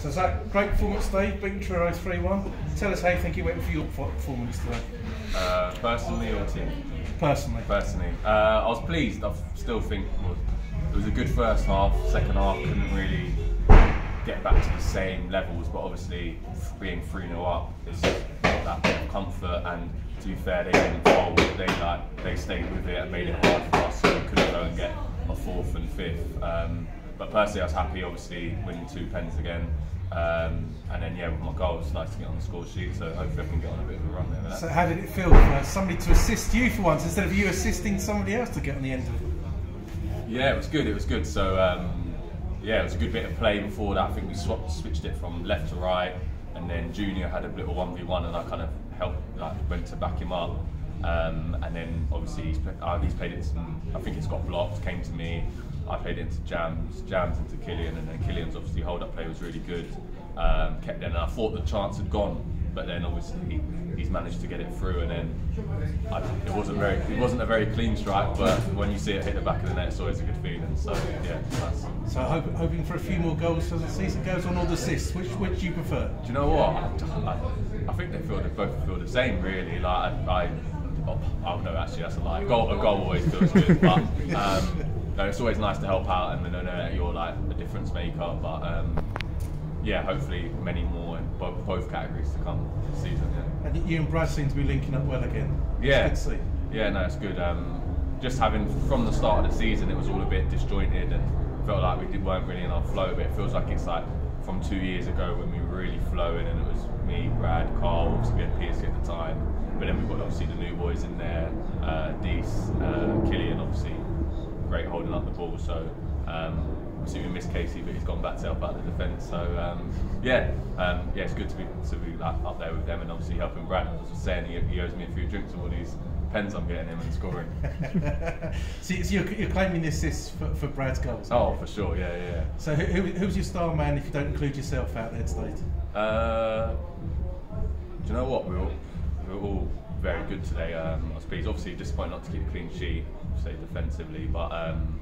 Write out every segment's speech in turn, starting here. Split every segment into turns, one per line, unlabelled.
So is that great performance today, beating Truro 3-1? Tell us how you think it went for your performance today.
Uh, personally or team?
Personally.
Personally. Uh, I was pleased. I still think it was a good first half. Second half couldn't really get back to the same levels, but obviously being 3 0 up is that bit of comfort. And to be fair, they didn't fold. They like they stayed with it and made it hard for us, so we couldn't go and get a fourth and fifth. Um, but personally, I was happy, obviously, winning two pens again. Um, and then, yeah, with my goal, it's nice to get on the score sheet, so hopefully I can get on a bit of a run there.
So, how did it feel for somebody to assist you for once instead of you assisting somebody else to get on the end of it?
Yeah, it was good, it was good. So, um, yeah, it was a good bit of play before that. I think we swapped, switched it from left to right, and then Junior had a little 1v1, and I kind of helped, like, went to back him up. Um, and then obviously he's, uh, he's played it, some, I think it's got blocked, came to me, I played it into Jams, Jams into Killian, and then Killian's obviously hold up play was really good. Um, kept then I thought the chance had gone, but then obviously he, he's managed to get it through, and then I, it wasn't very it wasn't a very clean strike, but when you see it hit the back of the net, it's always a good feeling. So yeah.
So hope, hoping for a few more goals as the season goes on, or the assists. Which which do you prefer?
Do you know what? I, I think they feel they both feel the same really. Like I, I oh, oh no, actually that's a lie. A goal, a goal always feels good, but. Um, no, it's always nice to help out and then know that you're like a difference maker. But um, yeah, hopefully many more in both, both categories to come this season.
Yeah. And you and Brad seem to be linking up well again.
Yeah,
it's good to see.
Yeah, no, it's good. Um, just having from the start of the season, it was all a bit disjointed and felt like we did, weren't really in our flow. But it feels like it's like from two years ago when we were really flowing and it was me, Brad, Carl, obviously we had PSC at the time. But then we've got obviously the new boys in there, uh, Dees, uh, Killian, obviously great holding up the ball. So um, obviously we missed Casey, but he's gone back to help out the defence. So um, yeah, um, yeah, it's good to be to be up there with them and obviously helping Brad. I was saying he, he owes me a few drinks of all these pens I'm getting him and scoring.
so, so you're, you're, claiming the assists for, for Brad's goals?
Oh, for sure, yeah, yeah.
So who, who, who's your star man if you don't include yourself out there today?
Uh, do you know what? We were, we were all very good today. Um, I suppose obviously disappointed not to keep a clean sheet say defensively, but um,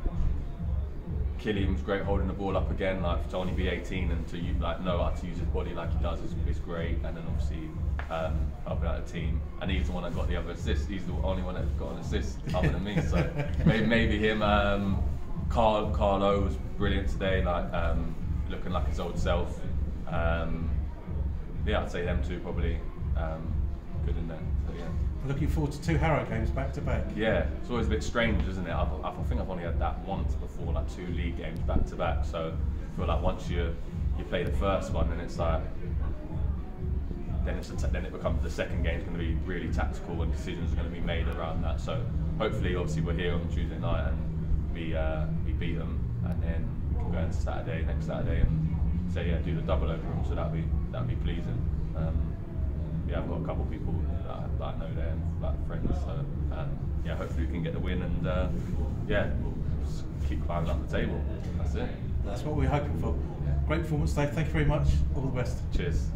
Killian was great holding the ball up again, like to only be 18 and to like know how to use his body like he does is, is great. And then obviously um, helping out the team, and he's the one that got the other assist. He's the only one that got an assist other than me. So maybe, maybe him. Um, Carl Carlo was brilliant today, like um, looking like his old self. Um, yeah, I'd say them two probably um, good in there. So yeah
looking forward to two Harrow games back to back.
Yeah, it's always a bit strange, isn't it? I've, I think I've only had that once before, like two league games back to back. So I feel like once you you play the first one, then it's like then it's then it becomes the second game is going to be really tactical and decisions are going to be made around that. So hopefully, obviously, we're here on Tuesday night and we uh, we beat them, and then we can go into Saturday next Saturday and say yeah, do the double over them. So that'd be that'd be pleasing. Um, yeah, I've got a couple of people that I, that I know there, and like friends. So um, yeah, hopefully we can get the win, and uh, yeah, we'll keep climbing up the table. That's it.
That's what we're hoping for. Great performance, Dave. Thank you very much. All the best.
Cheers.